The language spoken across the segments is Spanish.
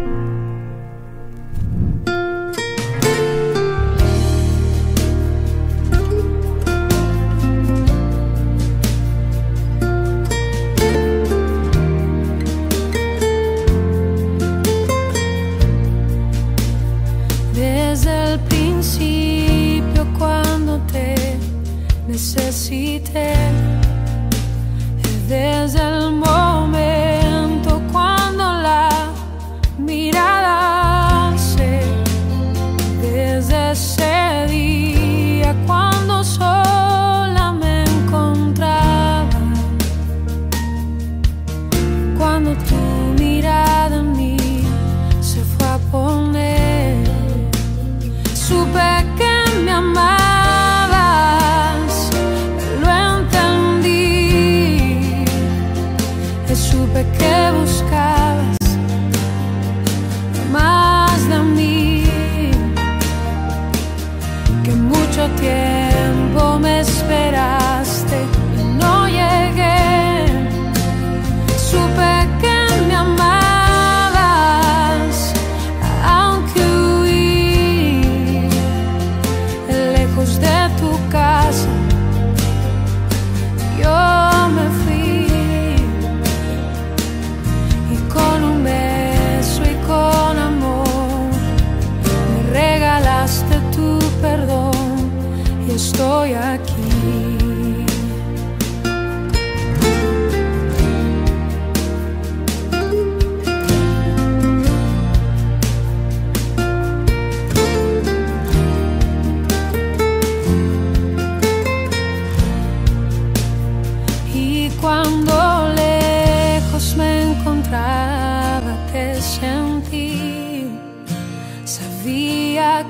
Bye.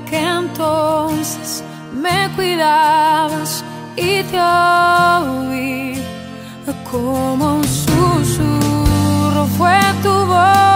que entonces me cuidabas y te oí como un susurro fue tu voz.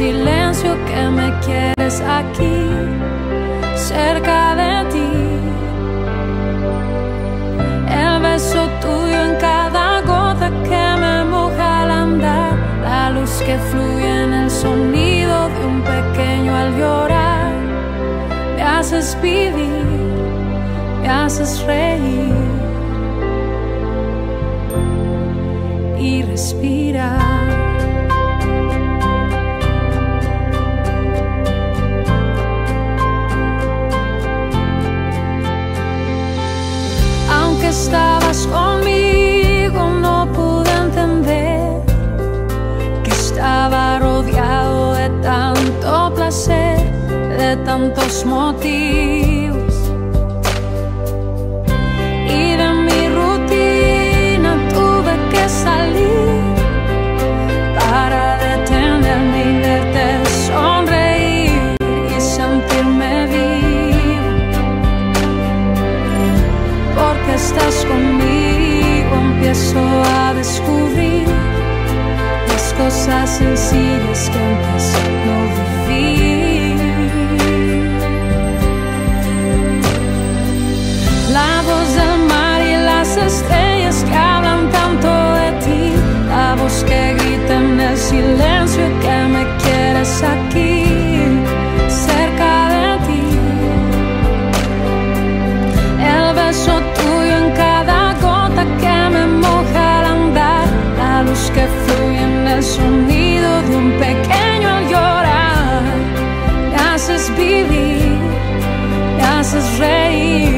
silencio que me quieres aquí, cerca de ti. El beso tuyo en cada gota que me moja al andar, la luz que fluye en el sonido de un pequeño al llorar. Me haces vivir, me haces reír y respirar. estabas conmigo no pude entender que estaba rodeado de tanto placer, de tantos motivos. cosas sencillas que antes no viví. La voz del mar y las estrellas que hablan tanto de ti, la voz que grita en el silencio que me quieres aquí. rain.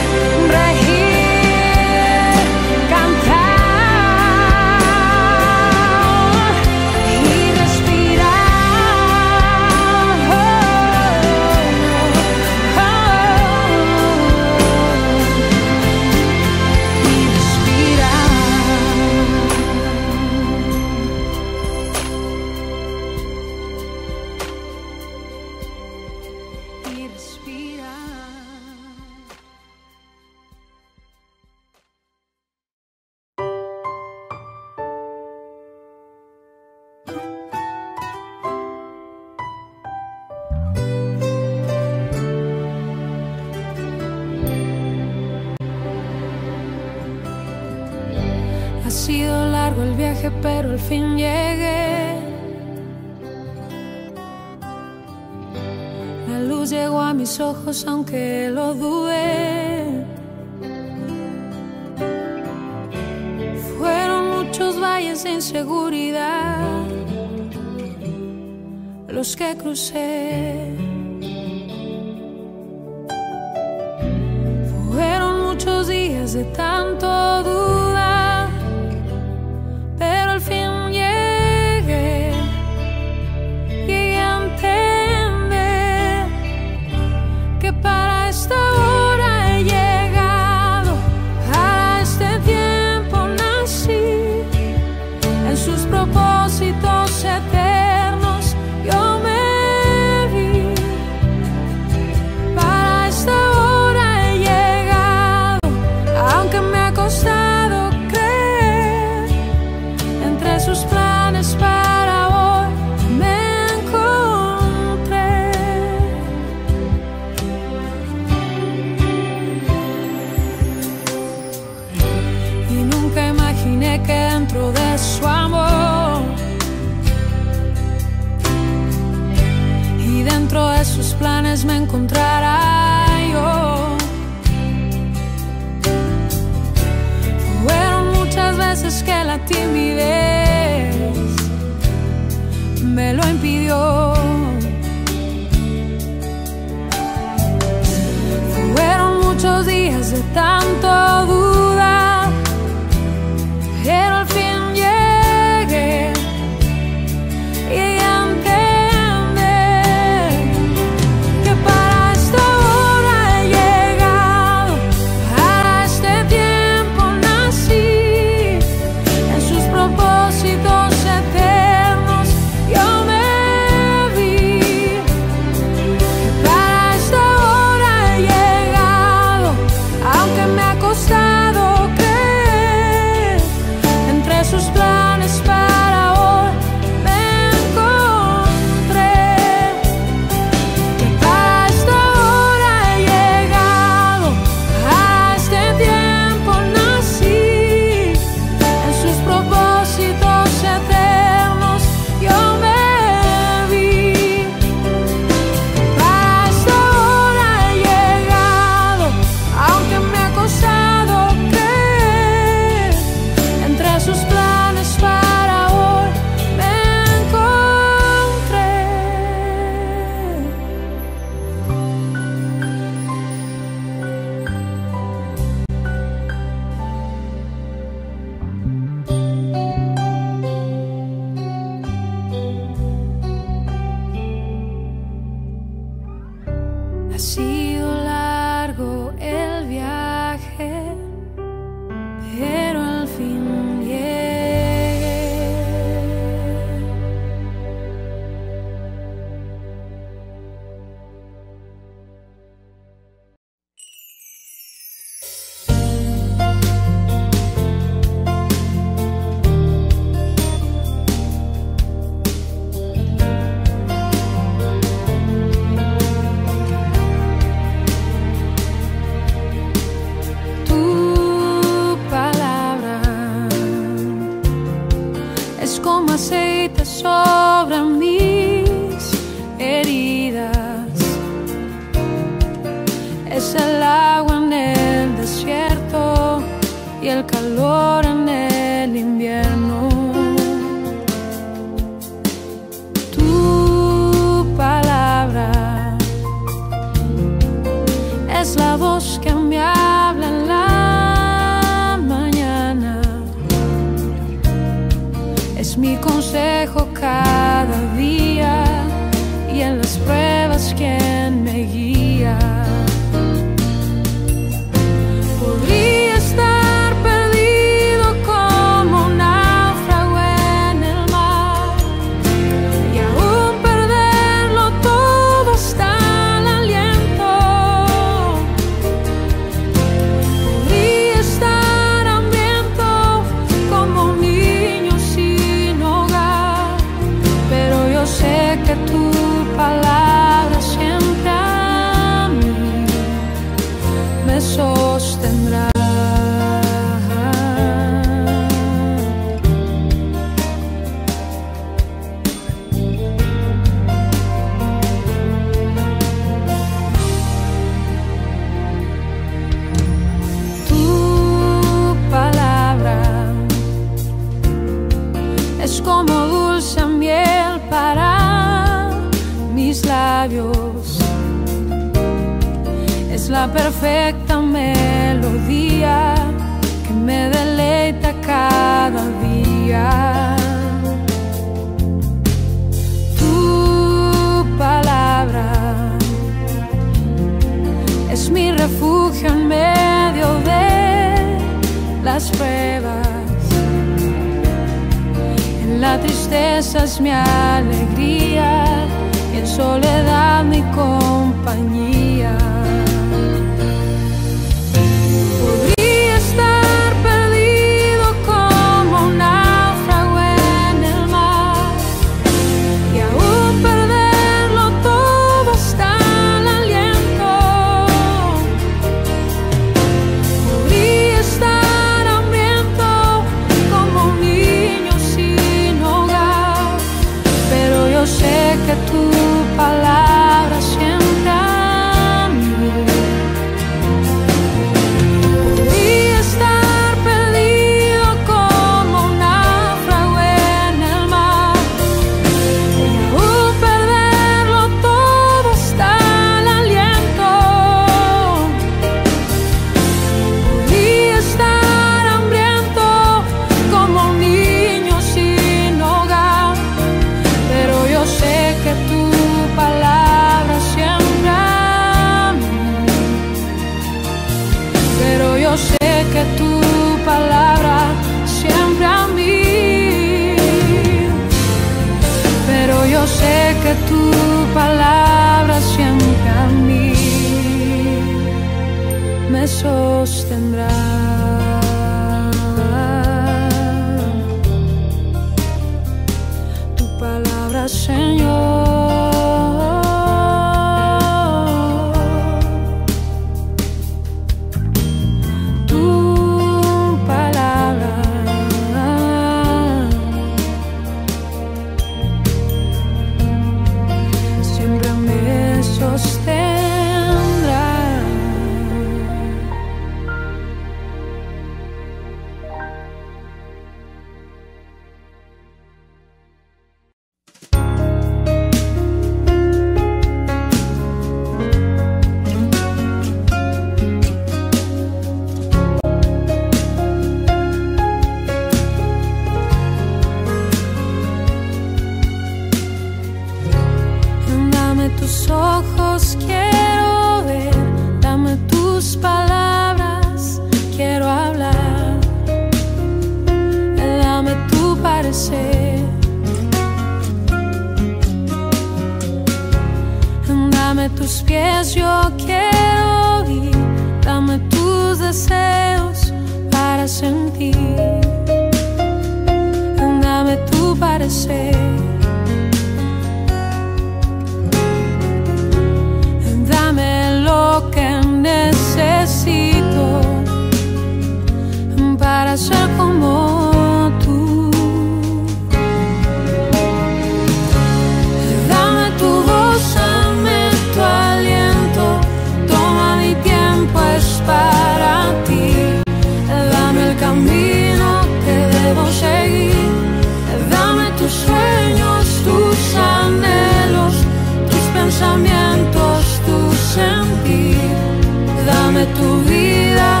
tu vida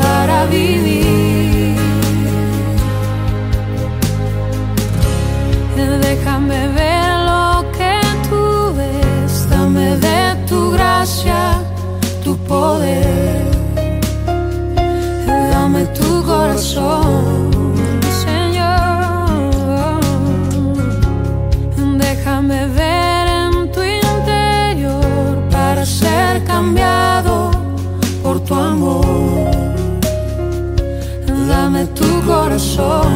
para vivir. Déjame ver lo que tú ves, dame de tu gracia, tu poder. show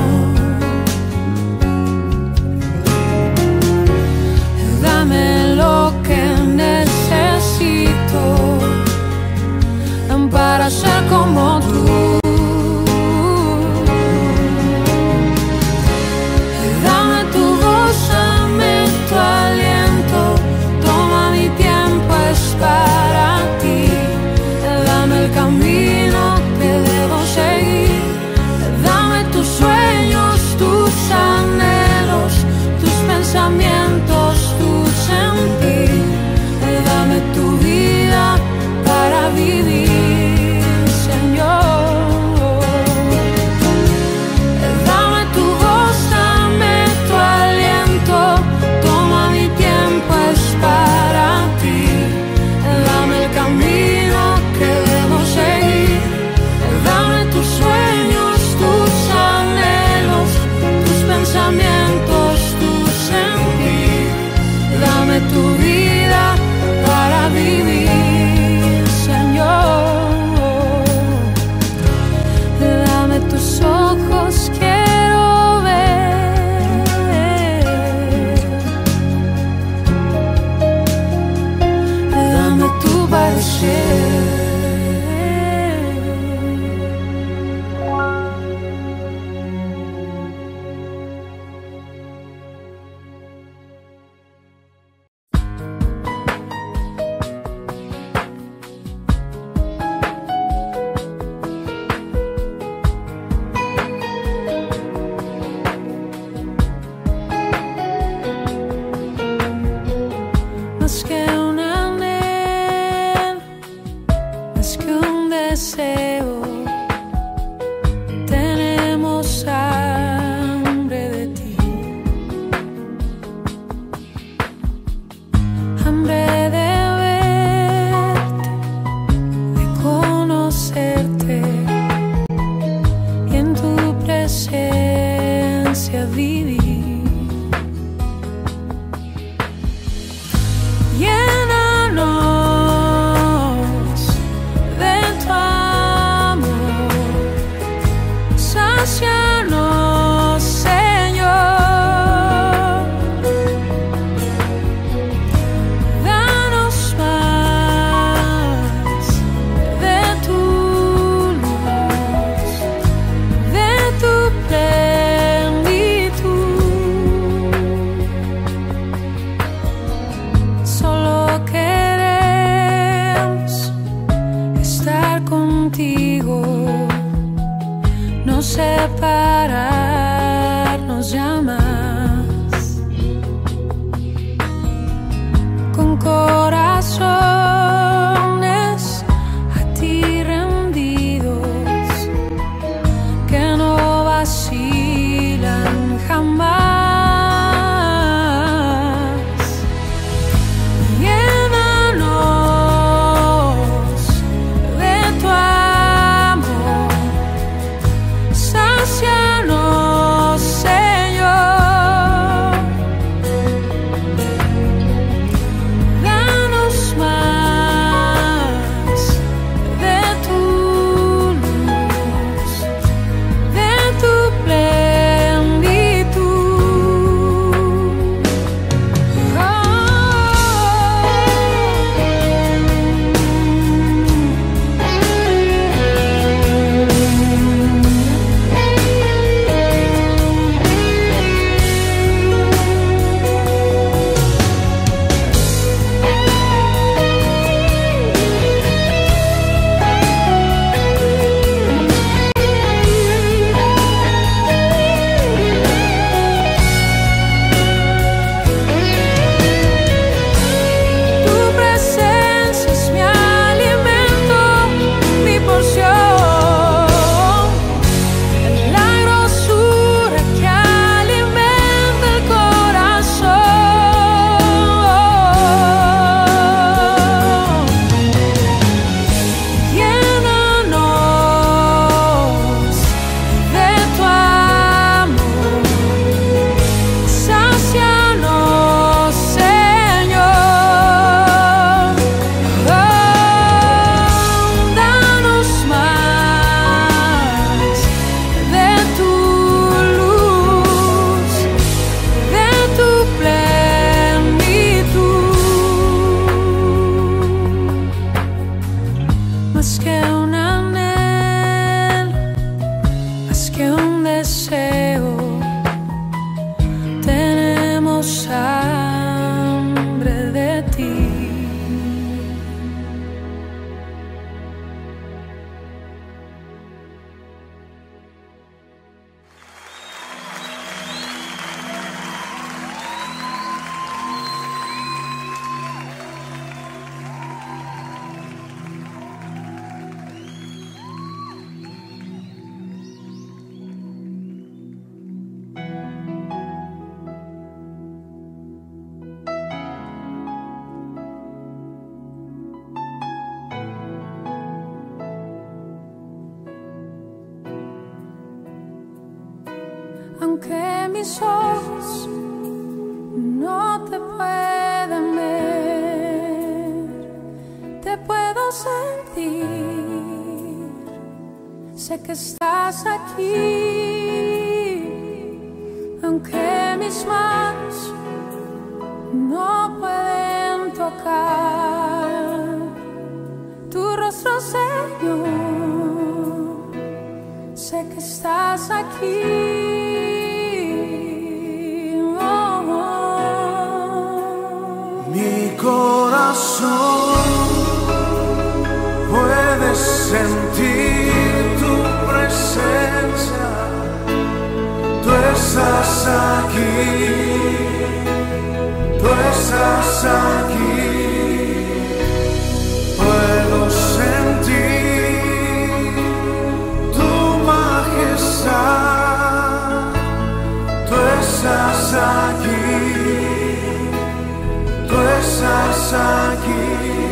estás aquí.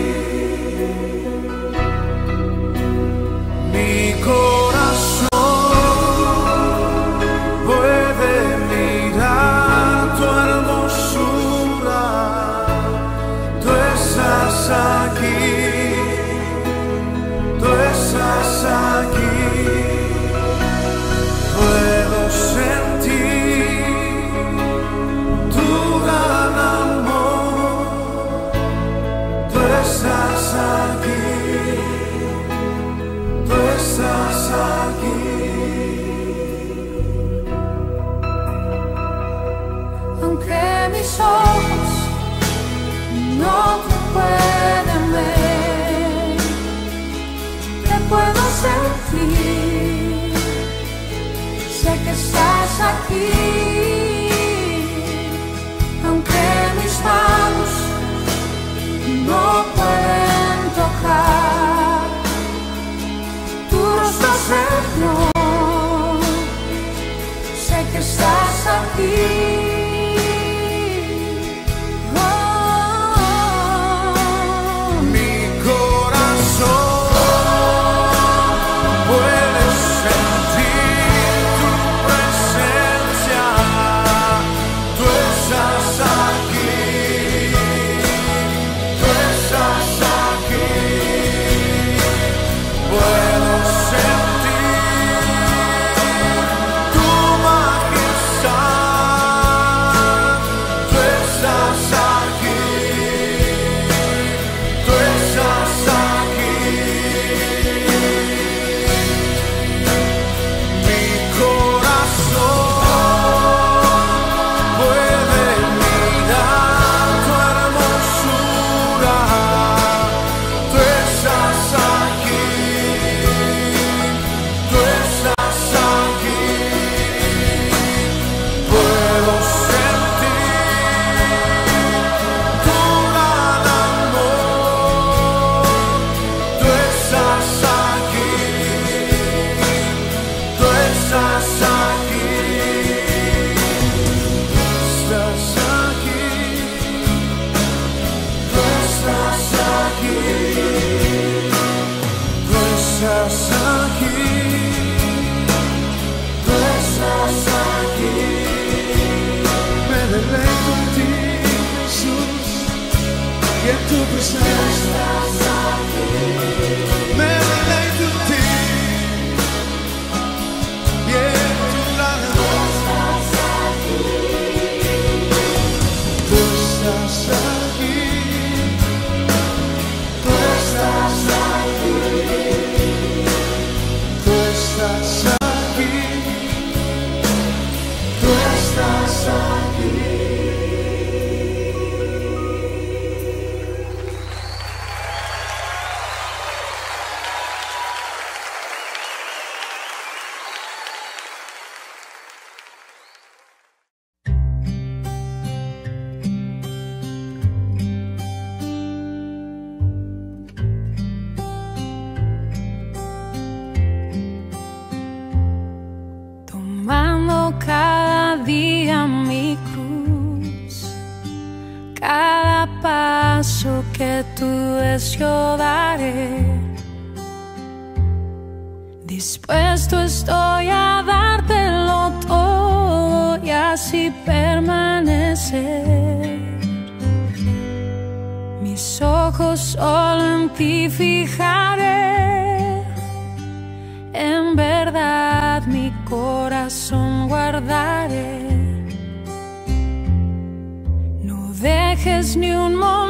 You. Mis ojos solo en ti fijaré, en verdad mi corazón guardaré. No dejes ni un momento.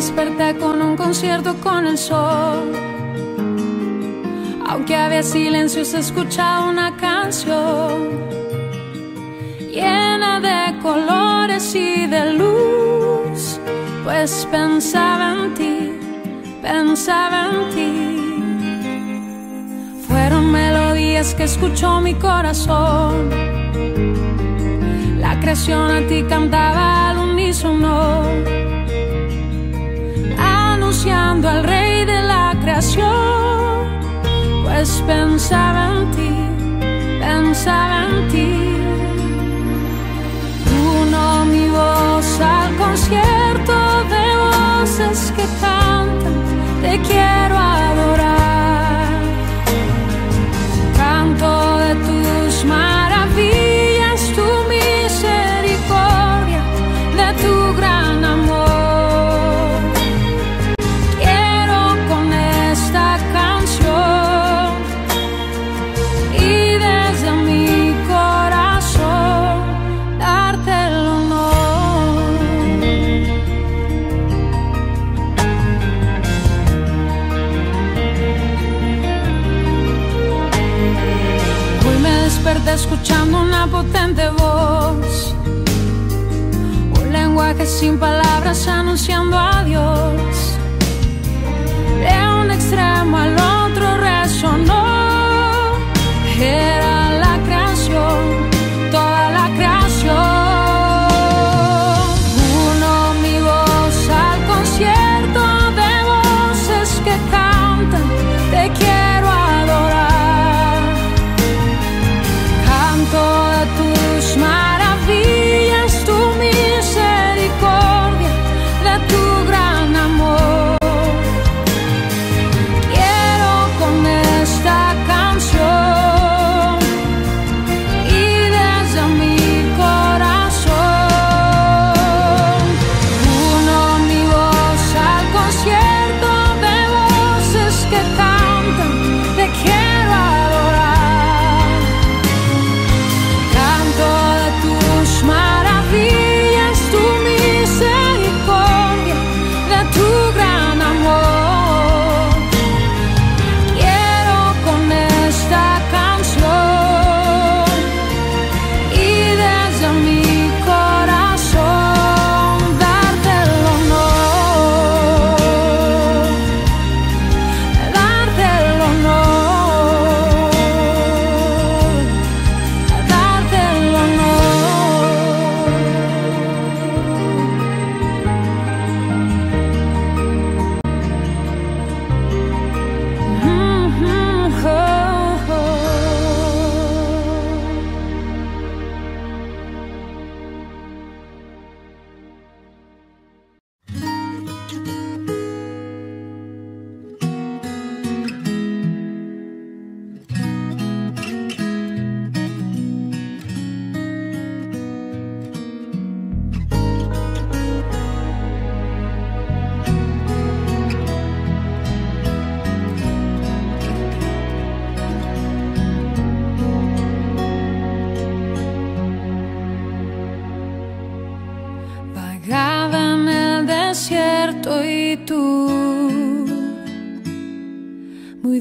desperté con un concierto con el sol. Aunque había silencio, se escuchaba una canción llena de colores y de luz. Pues pensaba en ti, pensaba en ti. Fueron melodías que escuchó mi corazón. La creación a ti cantaba al unísono anunciando al rey de la creación, pues pensaba en ti, pensaba en ti. Uno mi voz al concierto de voces que cantan, te quiero adorar. de voz, un lenguaje sin palabras anunciando a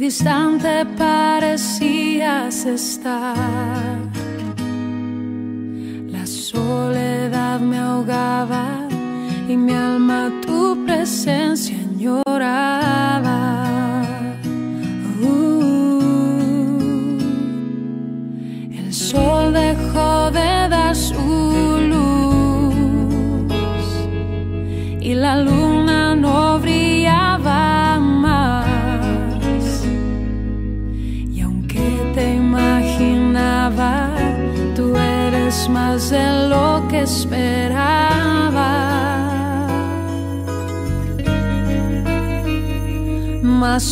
distante parecías estar. La soledad me ahogaba y mi alma tu presencia añoraba. esperaba. Mas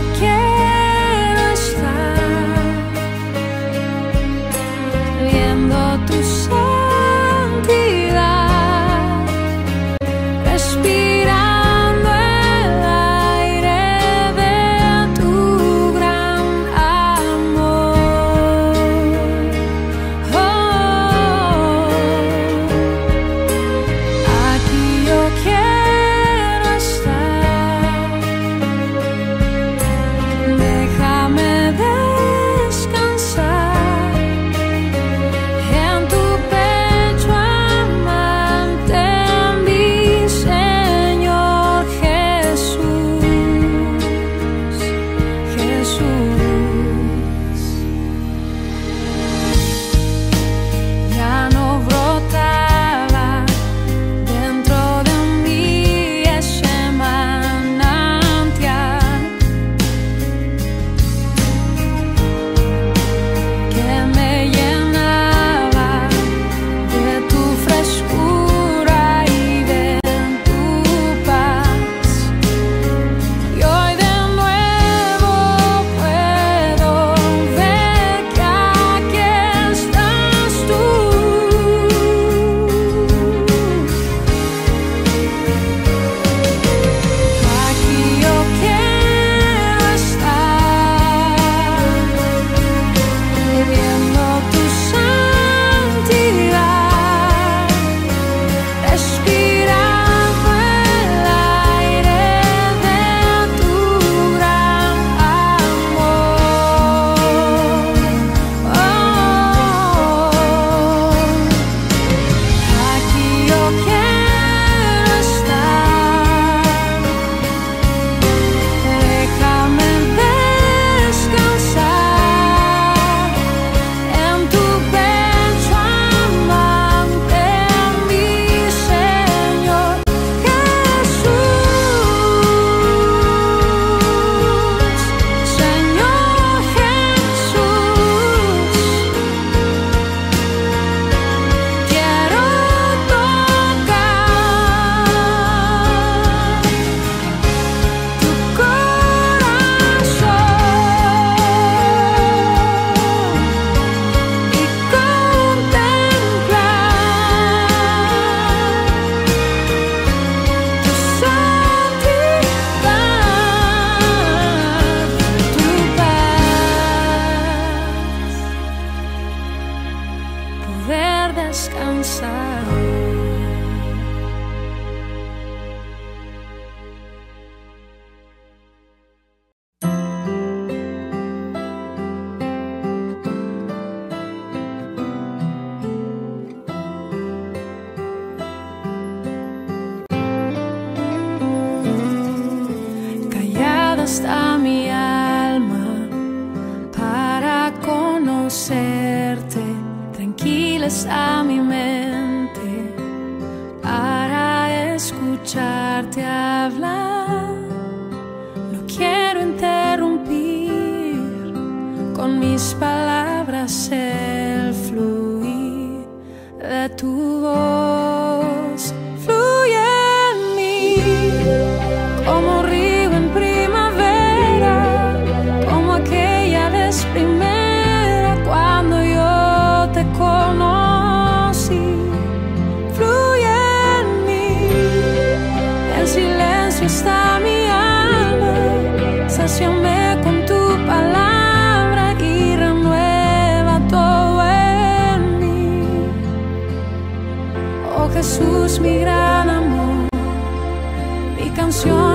okay está mi alma, saciame con tu palabra y renueva todo en mí. Oh Jesús, mi gran amor, mi canción.